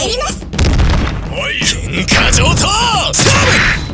戦だ参ります。喧嘩上等勝負喧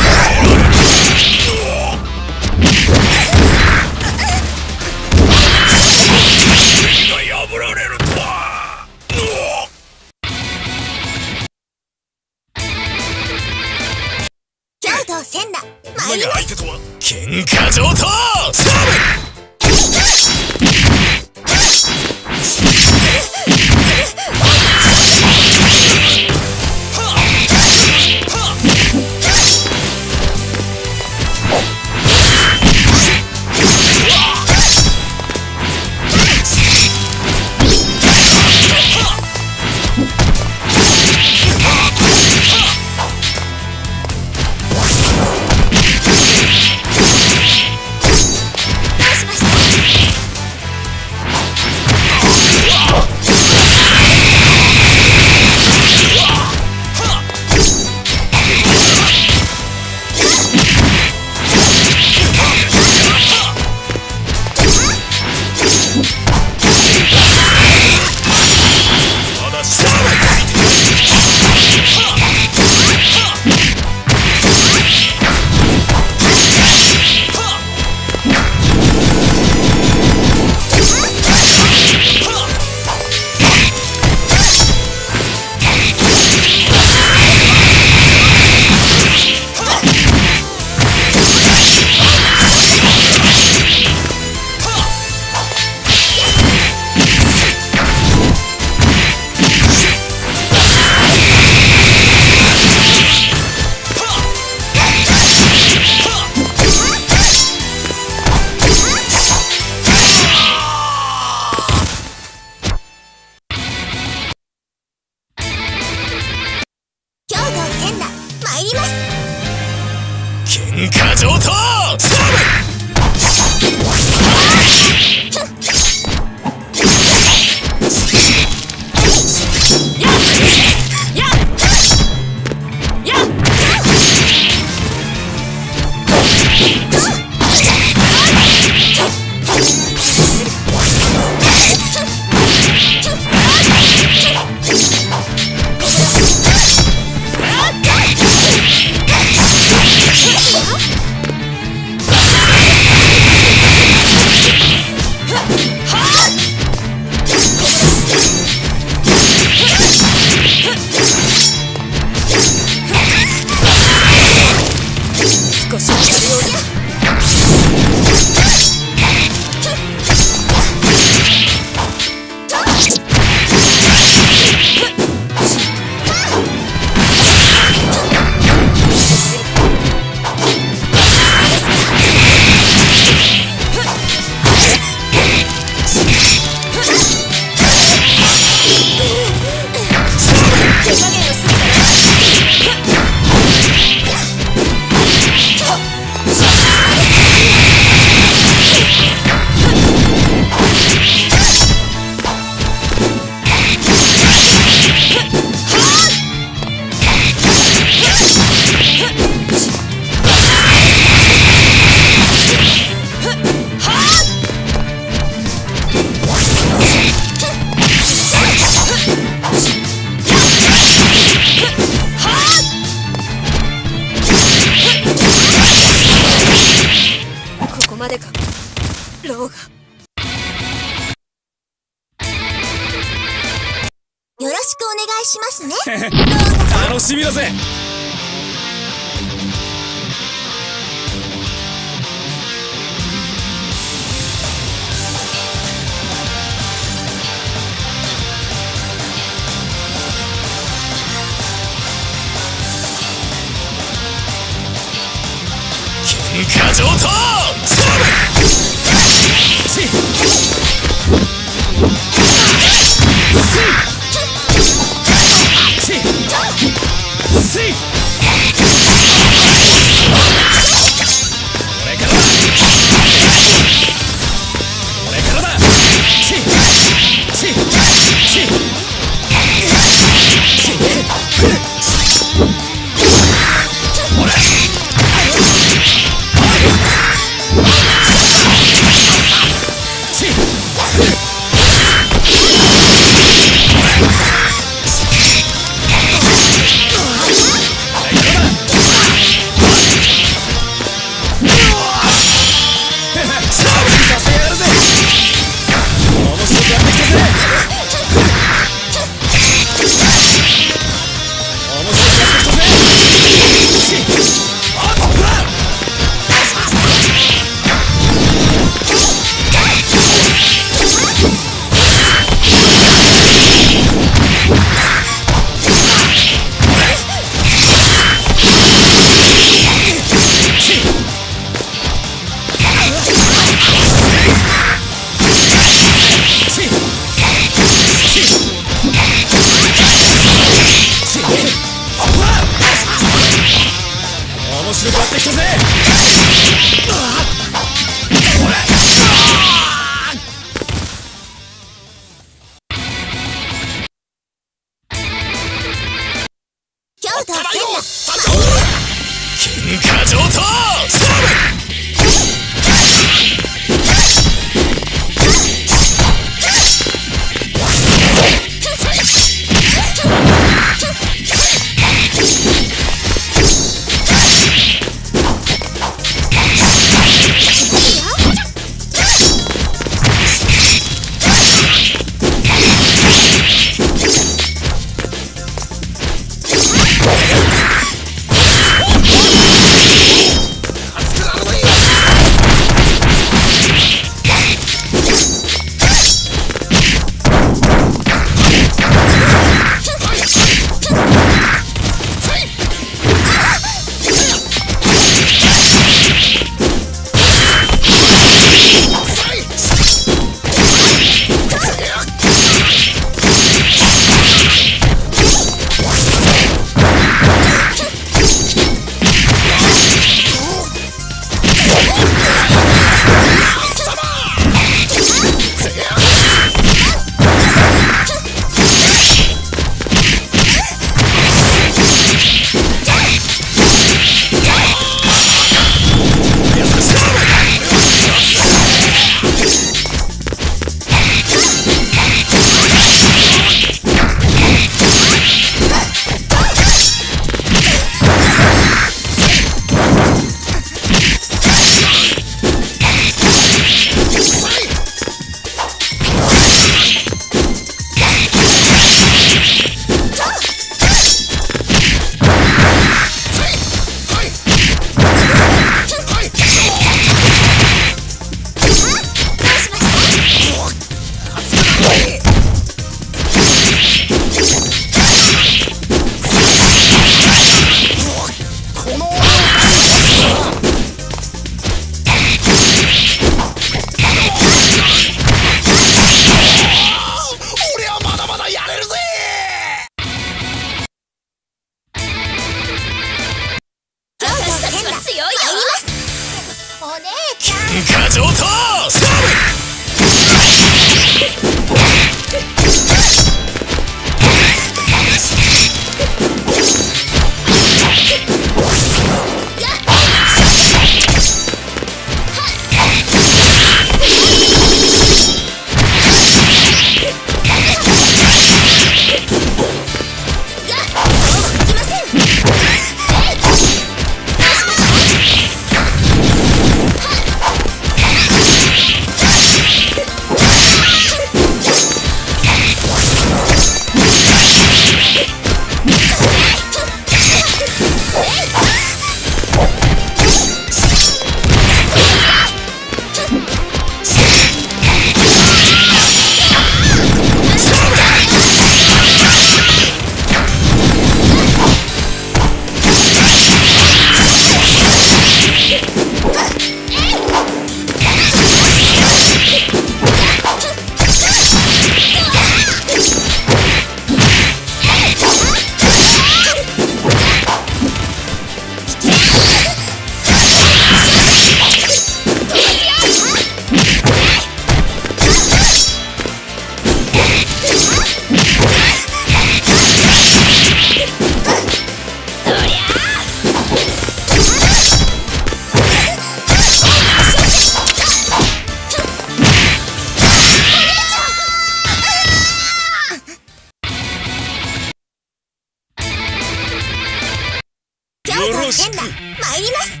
しく。参ります。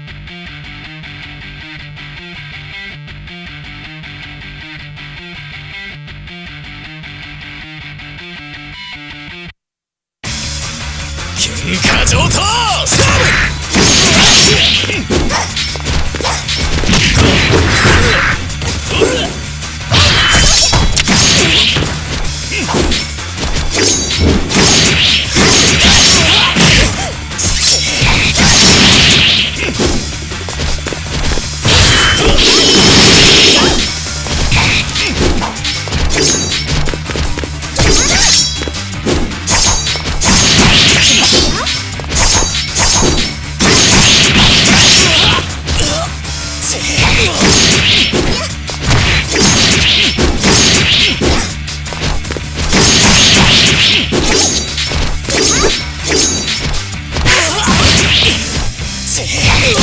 Yeah.